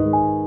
you